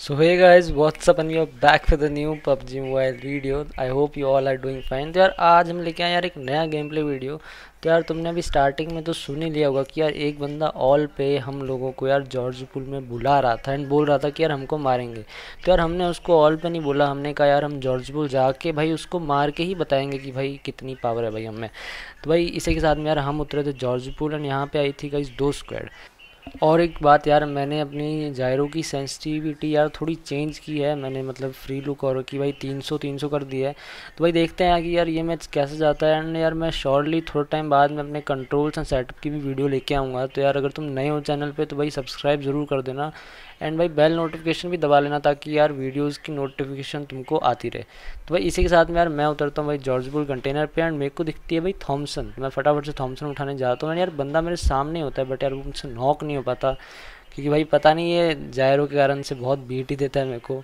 So hey guys, what's up? And back with a new PUBG Mobile video. I hope you all are doing fine. तो यार आज हम लेके आए यार एक नया गेम प्ले वीडियो तो यार तुमने अभी स्टार्टिंग में तो सुन ही लिया होगा कि यार एक बंदा ऑल पे हम लोगों को यार जॉर्ज पुल में बुला रहा था एंड बोल रहा था कि यार हमको मारेंगे. तो यार हमने उसको ऑल पे नहीं बोला. हमने कहा यार हम जॉर्ज पुल जाके भाई उसको मार के ही बताएँगे कि भाई कितनी पावर है भाई हमें. तो भाई इसी के साथ में यार हम उतरे थे जॉर्ज पुल एंड यहाँ पे आई थी गाइस दो स्क्वाड और एक बात यार, मैंने अपनी जायरो की सेंसिटिविटी यार थोड़ी चेंज की है। मैंने मतलब फ्री लुक और की भाई 300 300 कर दिया है। तो भाई देखते हैं कि यार ये मैच कैसे जाता है। एंड यार मैं शॉर्टली थोड़ा टाइम बाद में अपने कंट्रोल्स एंड सेटअप की भी वीडियो लेके आऊँगा। तो यार अगर तुम नए हो चैनल पर तो भाई सब्सक्राइब ज़रूर कर देना। एंड भाई बेल नोटिफिकेशन भी दबा लेना ताकि यार वीडियोज़ की नोटिफिकेशन तुमको आती रहे। तो भाई इसी के साथ में यार मैं उतरता हूँ भाई जॉर्जपुर कंटेनर पे एंड मेरे को दिखती है भाई थॉमसन। मैं फटाफट से थॉमसन उठाने जाता हूँ। यार बंदा मेरे सामने होता है बट यार वो मुझसे नॉक नहीं हो पाता। क्योंकि भाई पता नहीं ये जायरों के कारण से बहुत बीट ही देता है मेरे को।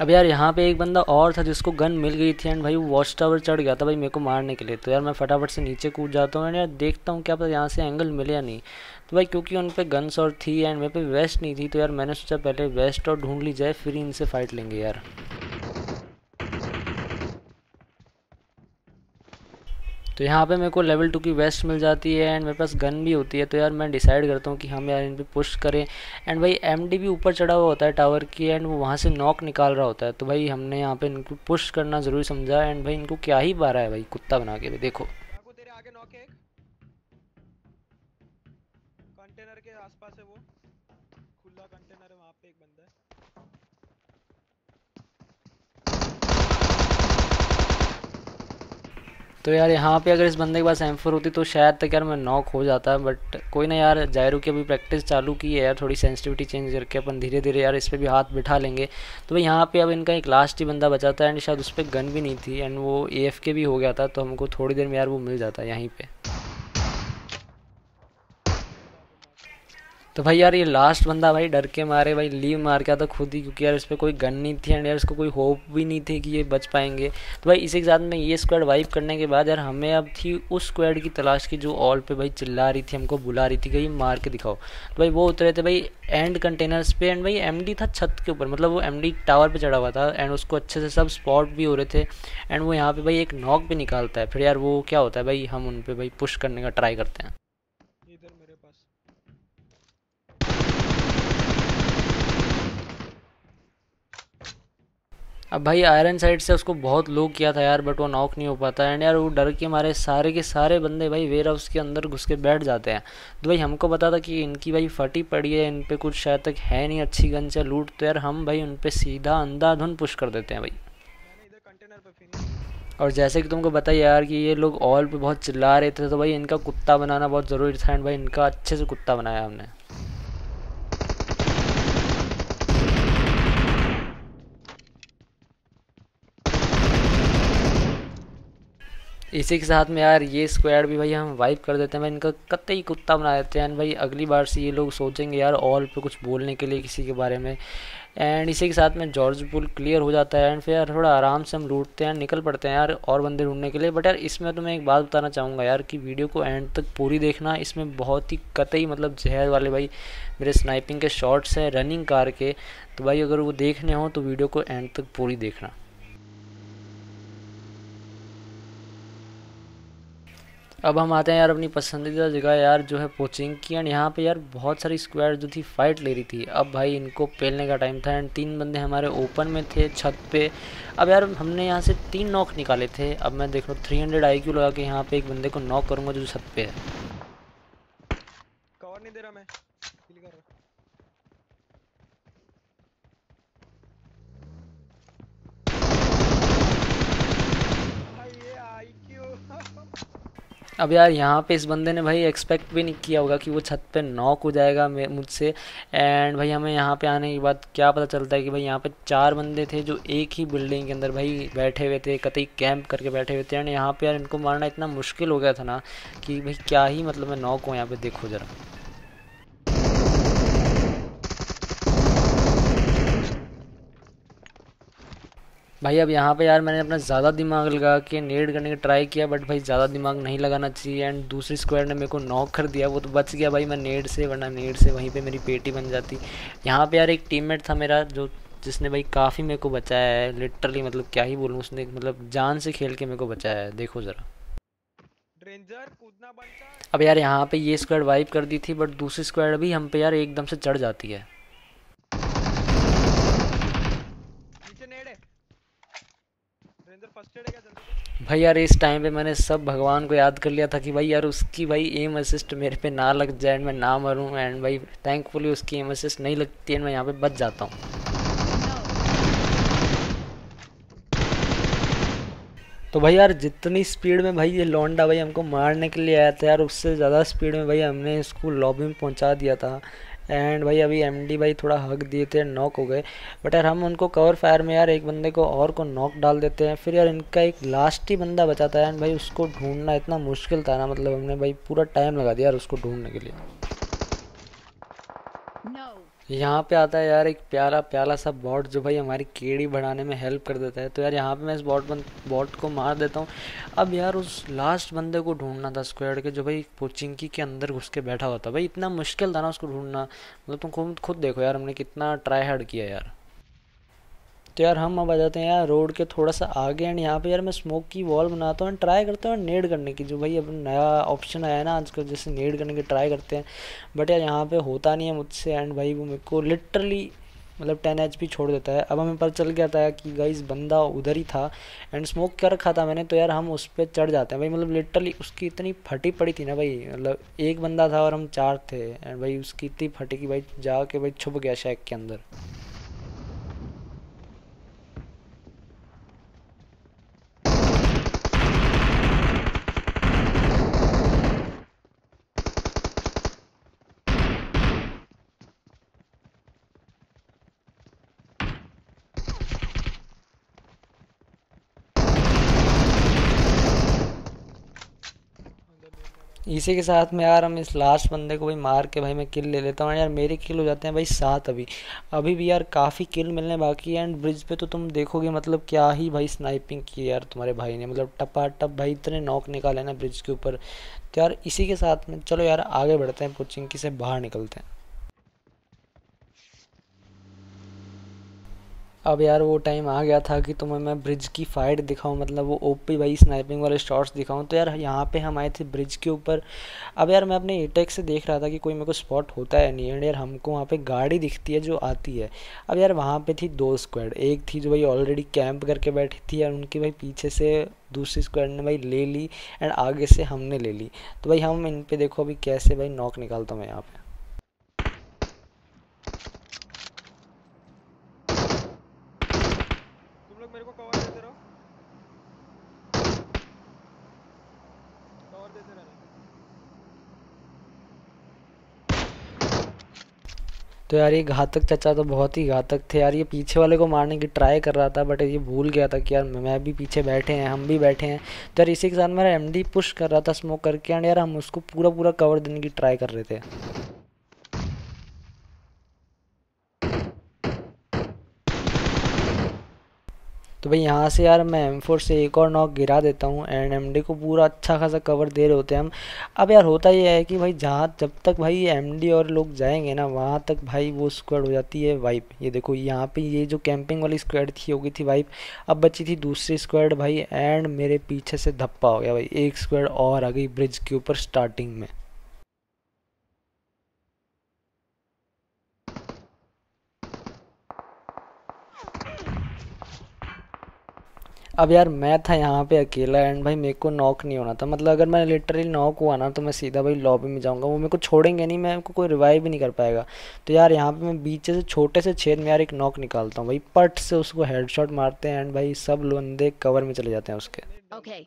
अब यार यहाँ पे एक बंदा और था जिसको गन मिल गई थी एंड भाई वो वॉच टावर चढ़ गया था भाई मेरे को मारने के लिए। तो यार मैं फटाफट से नीचे कूद जाता हूँ एंड यार देखता हूँ क्या पता यहाँ से एंगल मिले या नहीं। तो भाई क्योंकि उन पर गन्स और थी एंड मेरे पे वेस्ट नहीं थी तो यार मैंने सोचा पहले वेस्ट और ढूंढ ली जाए, फिर इनसे फाइट लेंगे यार। तो यहाँ पे मेरे को लेवल टू की वेस्ट मिल जाती है एंड मेरे पास गन भी होती है तो यार मैं डिसाइड करता हूँ कि हम यार इन पे पुश करें। एंड भाई एमडी भी ऊपर चढ़ा हुआ होता है टावर की एंड वो वहाँ से नॉक निकाल रहा होता है। तो भाई हमने यहाँ पे इनको पुश करना ज़रूरी समझा एंड भाई इनको क्या ही बारा है भाई, कुत्ता बना के देखो। कंटेनर के आसपास है वो। खुला कंटेनर है वहाँ पे एक बंदा है। तो यार यहाँ पे अगर इस बंदे के पास एम होती तो शायद तक यार मैं नॉक हो जाता बट कोई ना यार जायरू की अभी प्रैक्टिस चालू की है यार, थोड़ी सेंसिटिविटी चेंज करके अपन धीरे धीरे यार इस पर भी हाथ बिठा लेंगे। तो भाई यहाँ पे अब इनका एक लास्ट ही बंदा बचा था एंड शायद उस पर गन भी नहीं थी एंड वो ए भी हो गया था तो हमको थोड़ी देर में यार वो मिल जाता यहीं पर तो भाई यार ये लास्ट बंदा भाई डर के मारे, भाई लीव मार के आता खुद ही, क्योंकि यार इस पर कोई गन नहीं थी एंड यार इसको कोई होप भी नहीं थी कि ये बच पाएँगे। तो भाई इसी के साथ में ये स्क्वाड वाइप करने के बाद यार हमें अब थी उस स्क्वाड की तलाश की जो ऑल पे भाई चिल्ला रही थी, हमको बुला रही थी कि मार के दिखाओ। तो भाई वो उतरे थे भाई एंड कंटेनर्स पे एंड भाई एमडी था छत के ऊपर मतलब वो एमडी टावर पर चढ़ा हुआ था एंड उसको अच्छे से सब स्पॉट भी हो रहे थे एंड वो यहाँ पर भाई एक नॉक भी निकालता है। फिर यार वो क्या होता है भाई, हम उन पर भाई पुश करने का ट्राई करते हैं इधर मेरे पास अब भाई आयरन साइड से उसको बहुत लो किया था यार बट वो नॉक नहीं हो पाता। एंड यार, वो डर के मारे सारे के सारे बंदे भाई वेयर हाउस के अंदर घुस के बैठ जाते हैं। तो भाई, हमको पता था कि इनकी भाई फटी पड़ी है, इन पर कुछ शायद तक है नहीं अच्छी गन से लूट तो यार हम भाई उन पर सीधा अंधाधुन पुश कर देते हैं भाई। और जैसे कि तुमको बताइए यार कि ये लोग ऑल पे बहुत चिल्ला रहे थे तो भाई इनका कुत्ता बनाना बहुत ज़रूरी था। एंड भाई, इनका अच्छे से कुत्ता बनाया हमने। इसी के साथ में यार ये स्क्वाड भी भाई हम वाइप कर देते हैं। भाई इनका कतई कुत्ता बना देते हैं। भाई अगली बार से ये लोग सोचेंगे यार ऑल पे कुछ बोलने के लिए किसी के बारे में। एंड इसी के साथ में जॉर्ज पुल क्लियर हो जाता है। एंड फिर यार थोड़ा आराम से हम लूटते हैं, निकल पड़ते हैं यार और बंदे ढूँढने के लिए। बट यार इसमें तो मैं एक बात बताना चाहूँगा यार कि वीडियो को एंड तक पूरी देखना इसमें बहुत ही कतई मतलब जहर वाले भाई मेरे स्नाइपिंग के शॉट्स हैं रनिंग कार के। तो भाई अगर वो देखने हो तो वीडियो को एंड तक पूरी देखना। अब हम आते हैं यार अपनी पसंदीदा जगह यार, जो है पोचिंग की। एंड यहाँ पे यार बहुत सारी स्क्वाड जो थी फाइट ले रही थी। अब भाई इनको पेलने का टाइम था एंड तीन बंदे हमारे ओपन में थे छत पे। अब यार हमने यहाँ से तीन नॉक निकाले थे। अब मैं देख रहा हूँ थ्री हंड्रेड आई लगा के यहाँ पे एक बंदे को नॉक करूँगा जो छत पे है। कवर नहीं दे रहा मैं किल कर रहा भाई ये आईक्यू अब यार यहाँ पे इस बंदे ने भाई एक्सपेक्ट भी नहीं किया होगा कि वो छत पे नॉक हो जाएगा मुझसे। एंड भाई हमें यहाँ पे आने के बाद क्या पता चलता है कि भाई यहाँ पे चार बंदे थे जो एक ही बिल्डिंग के अंदर भाई बैठे हुए थे कतई कैंप करके बैठे हुए थे। एंड यहाँ पे यार इनको मारना इतना मुश्किल हो गया था ना कि भाई क्या ही मतलब मैं नॉक हूँ यहाँ पर देखो ज़रा। भाई अब यहाँ पे यार मैंने अपना ज़्यादा दिमाग लगा के नेड करने की ट्राई किया बट भाई ज़्यादा दिमाग नहीं लगाना चाहिए एंड दूसरी स्क्वाड ने मेरे को नॉक कर दिया वो तो बच गया भाई मैं नेड से वरना नेड से वहीं पे मेरी पेटी बन जाती। यहाँ पे यार एक टीममेट था मेरा जो जिसने भाई काफ़ी मेरे को बचाया है लिटरली मतलब क्या ही बोलूँ उसने मतलब जान से खेल के मेरे को बचाया है देखो ज़रा। अब यार यहाँ पे ये स्क्वाड वाइप कर दी थी बट दूसरी स्क्वाड भी हम पे यार एकदम से चढ़ जाती है नीचे नेड है रेंजर फ़र्स्ट एड है क्या जल्दी से? भाई यार, इस टाइम पे मैंने सब भगवान को याद कर लिया था कि भाई यार, उसकी भाई एम असिस्ट मेरे पे ना लग जाए मैं ना मरूं एंड भाई थैंकफुली उसकी एम असिस्ट नहीं लगती है मैं यहाँ पे बच जाता हूँ। तो भाई यार, जितनी स्पीड में भाई ये लौंडा भाई हमको मारने के लिए आया था यार, उससे ज़्यादा स्पीड में भाई हमने इसको लॉबी में पहुँचा दिया था। एंड भाई, अभी एमडी भाई थोड़ा हक दिए थे नॉक हो गए। बट यार, हम उनको कवर फायर में यार, एक बंदे को और को नॉक डाल देते हैं। फिर यार, इनका एक लास्ट ही बंदा बचाता है। एंड भाई, उसको ढूंढना इतना मुश्किल था ना मतलब हमने भाई पूरा टाइम लगा दिया यार उसको ढूँढने के लिए. यहाँ पे आता है यार एक प्यारा प्यारा सा बॉट जो भाई हमारी केड़ी बढ़ाने में हेल्प कर देता है। तो यार यहाँ पे मैं इस बॉट बन बॉट को मार देता हूँ। अब यार उस लास्ट बंदे को ढूंढना था स्क्वाड के जो भाई पोचिंकी के अंदर घुस के बैठा हुआ था। भाई इतना मुश्किल था ना उसको ढूंढना। मतलब तुम खुद खुद देखो यार हमने कितना ट्राई हार्ड किया यार। तो यार हम अब आ जाते हैं यार रोड के थोड़ा सा आगे एंड यहाँ पे यार मैं स्मोक की वॉल बनाता हूँ एंड ट्राई करता हूँ नेड करने की, जो भाई अब नया ऑप्शन आया ना आजकल जैसे नेड करने की ट्राई करते हैं। बट यार यहाँ पे होता नहीं है मुझसे एंड भाई वो मेरे को लिटरली मतलब टेन एच छोड़ देता है। अब हमें पता चल गया था कि गाइस बंदा उधर ही था एंड स्मोक कर रखा था मैंने तो यार हम उस पर चढ़ जाते हैं। भाई मतलब लिटरली उसकी इतनी फटी पड़ी थी ना भाई मतलब एक बंदा था और हम चार थे एंड भाई उसकी इतनी फटी कि भाई जाके भाई छुप गया शैक के अंदर। इसी के साथ में यार हम इस लास्ट बंदे को भाई मार के भाई मैं किल ले लेता हूँ। यार मेरे किल हो जाते हैं भाई सात अभी। अभी भी यार काफ़ी किल मिलने बाकी है एंड ब्रिज पे तो तुम देखोगे मतलब क्या ही भाई स्नाइपिंग की यार तुम्हारे भाई ने। मतलब टपा टप भाई इतने नॉक निकाले ना ब्रिज के ऊपर। तो यार इसी के साथ में चलो यार आगे बढ़ते हैं पुचिंकी से बाहर निकलते हैं। अब यार वो टाइम आ गया था कि तुम्हें मैं ब्रिज की फाइट दिखाऊँ मतलब वो ओपी भाई स्नाइपिंग वाले शॉट्स दिखाऊँ। तो यार यहाँ पे हम आए थे ब्रिज के ऊपर। अब यार मैं अपने एटेक से देख रहा था कि कोई मेरे को स्पॉट होता है नहीं। एंड यार हमको वहाँ पे गाड़ी दिखती है जो आती है। अब यार वहाँ पे थी दो स्क्वाड एक थी जो भाई ऑलरेडी कैंप करके बैठी थी और उनकी भाई पीछे से दूसरी स्क्वाड ने भाई ले ली एंड आगे से हमने ले ली। तो भाई हम इन पर देखो अभी कैसे भाई नॉक निकालता हूँ मैं यहाँ पे तुम लोग मेरे को कवर देते रहो कवर देते रहना तो यार ये घातक चचा तो बहुत ही घातक थे यार, ये पीछे वाले को मारने की ट्राई कर रहा था बट ये भूल गया था कि यार मैं भी पीछे बैठे हैं, हम भी बैठे हैं। तो यार इसी के साथ मेरा एमडी पुश कर रहा था स्मोक करके एंड यार हम उसको पूरा पूरा कवर देने की ट्राई कर रहे थे। तो भाई यहाँ से यार मैं एम फोर से एक और नॉक गिरा देता हूँ एंड एम डी को पूरा अच्छा खासा कवर दे रहे होते हैं हम। अब यार होता ये है कि भाई जहाँ जब तक भाई एम डी और लोग जाएँगे ना, वहाँ तक भाई वो स्क्वाड हो जाती है वाइप ये देखो, यहाँ पे ये जो कैंपिंग वाली स्क्वाड थी, हो गई थी वाइप अब बची थी दूसरी स्क्वाड भाई एंड मेरे पीछे से धप्पा हो गया भाई। एक स्क्वाड और आ गई ब्रिज के ऊपर स्टार्टिंग में। अब यार मैं था यहाँ पे अकेला एंड भाई मेरे को नॉक नहीं होना था। मतलब अगर मैं लिटरली नॉक हुआ ना तो मैं सीधा भाई लॉबी में जाऊँगा। वो मेरे को छोड़ेंगे नहीं मैं को कोई रिवाइव भी नहीं कर पाएगा। तो यार यहाँ पे मैं बीच से छोटे से छेद में यार एक नॉक निकालता हूँ। भाई पट से उसको हेडशॉट मारते हैं एंड भाई सब बंदे कवर में चले जाते हैं उसके। Okay.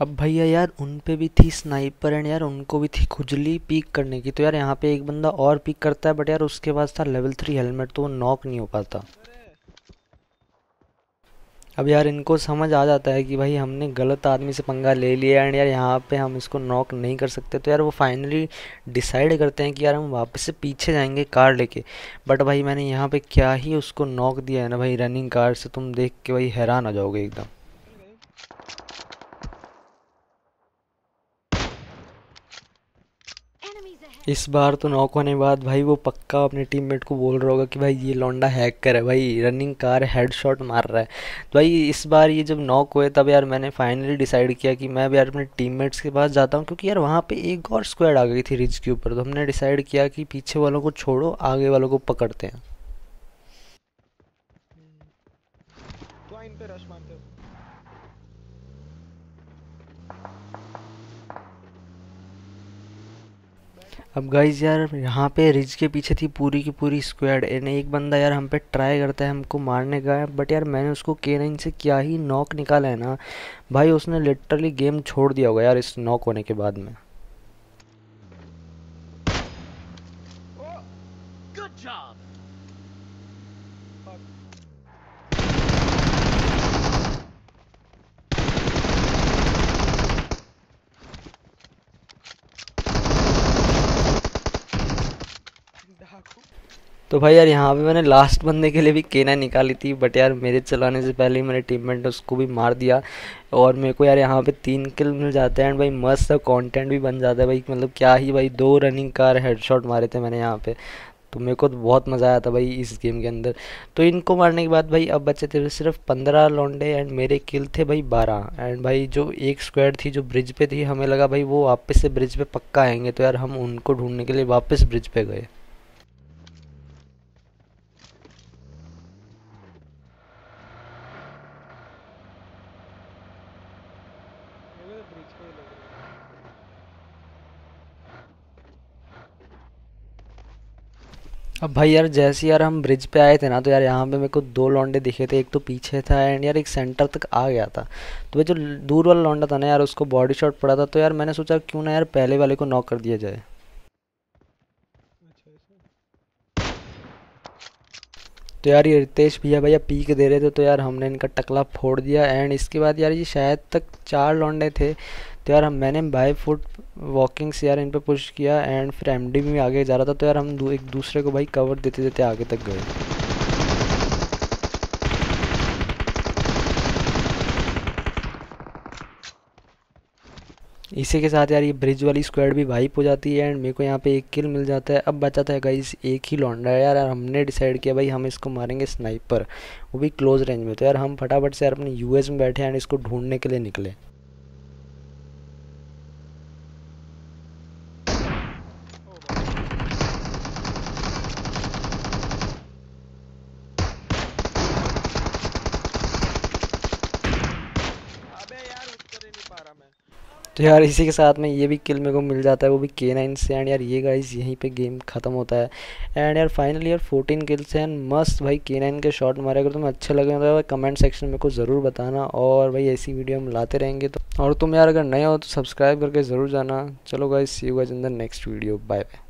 अब भैया यार उन पे भी थी स्नाइपर एंड यार उनको भी थी खुजली पीक करने की। तो यार यहाँ पे एक बंदा और पीक करता है बट यार उसके पास था लेवल थ्री हेलमेट तो वो नॉक नहीं हो पाता। अब यार इनको समझ आ जाता है कि भाई हमने गलत आदमी से पंगा ले लिया एंड यार यहाँ पे हम इसको नॉक नहीं कर सकते। तो यार वो फाइनली डिसाइड करते हैं कि यार हम वापस से पीछे जाएँगे कार लेके। बट भाई मैंने यहाँ पे क्या ही उसको नॉक दिया है ना भाई रनिंग कार से, तुम देख के भाई हैरान हो जाओगे एकदम। इस बार तो नॉक होने के बाद भाई वो पक्का अपने टीममेट को बोल रहा होगा कि भाई ये लौंडा हैक कर है, भाई रनिंग कार हेडशॉट मार रहा है। तो भाई इस बार ये जब नॉक हुए तब यार मैंने फाइनली डिसाइड किया कि मैं भी यार अपने टीममेट्स के पास जाता हूँ, क्योंकि यार वहाँ पे एक और स्क्वाड आ गई थी रिज के ऊपर। तो हमने डिसाइड किया कि पीछे वालों को छोड़ो, आगे वालों को पकड़ते हैं तो आ इन पे रश मारते हो अब गाइज़ यार, यहाँ पे रिज के पीछे थी पूरी की पूरी स्क्वाड यानी एक बंदा यार हम पे ट्राई करता है, हमको मारने का बट यार मैंने उसको के नाइन से क्या ही नॉक निकाला है ना। भाई, उसने लिटरली गेम छोड़ दिया होगा यार इस नॉक होने के बाद में। तो भाई यार यहाँ पे मैंने लास्ट बंदे के लिए भी केना निकाली थी बट यार मेरे चलाने से पहले ही मेरे टीममेट उसको भी मार दिया। और मेरे को यार यहाँ पे तीन किल मिल जाते हैं एंड भाई मस्त कंटेंट भी बन जाता है भाई। मतलब क्या ही भाई, दो रनिंग कार हेडशॉट मारे थे मैंने यहाँ पे। तो मेरे को तो बहुत मज़ा आया था भाई इस गेम के अंदर। तो इनको मारने के बाद भाई अब बचे थे सिर्फ़ पंद्रह लौंडे एंड मेरे किल थे भाई बारह। एंड भाई जो एक स्क्वाड थी, जो ब्रिज पे थी, हमें लगा भाई वो वापस से ब्रिज पे पक्का आएँगे। तो यार हम उनको ढूँढने के लिए वापस ब्रिज पे गए मेरे को तो ब्रिज पे ही लग रहा है अब भाई यार, जैसे यार हम ब्रिज पे आए थे ना तो यार यहाँ पे मेरे को दो लौंडे दिखे थे, एक तो पीछे था एंड यार एक सेंटर तक आ गया था। तो वो जो दूर वाला लौंडा था ना यार, उसको बॉडी शॉट पड़ा था तो यार मैंने सोचा क्यों ना यार पहले वाले को नॉक कर दिया जाए। तो यार ये रितेश भैया भैया पीक दे रहे थे तो यार हमने इनका टकला फोड़ दिया एंड इसके बाद यार ये शायद तक चार लौंडे थे। तो यार हम, मैंने बाई फुट वॉकिंग से यार इन पर पुश किया एंड फिर एम डी में आगे जा रहा था तो यार हम एक दूसरे को भाई कवर देते देते आगे तक गए। इसी के साथ यार ये ब्रिज वाली स्क्वाड भी वाइप हो जाती है एंड मेरे को यहाँ पे एक किल मिल जाता है। अब बचा था गाइस एक ही लौंडा है यार, हमने डिसाइड किया भाई हम इसको मारेंगे स्नाइपर वो भी क्लोज रेंज में तो यार हम फटाफट से यार अपने यूएस में बैठे एंड इसको ढूँढने के लिए निकले ओ भाई अबे यार उत्तर ही नहीं पा रहा मैं तो यार इसी के साथ में ये भी किल मेरे को मिल जाता है, वो भी के नाइन से। एंड यार ये गाइस यहीं पे गेम ख़त्म होता है। एंड यार फाइनली यार 14 किल्स हैं। एंड मस्त भाई के नाइन के शॉट मारे। अगर तुम्हें अच्छे लगे तो कमेंट सेक्शन में को ज़रूर बताना। और भाई ऐसी वीडियो हम लाते रहेंगे तो। और तुम यार अगर नए हो तो सब्सक्राइब करके ज़रूर जाना। चलो guys see you guys in the next video bye bye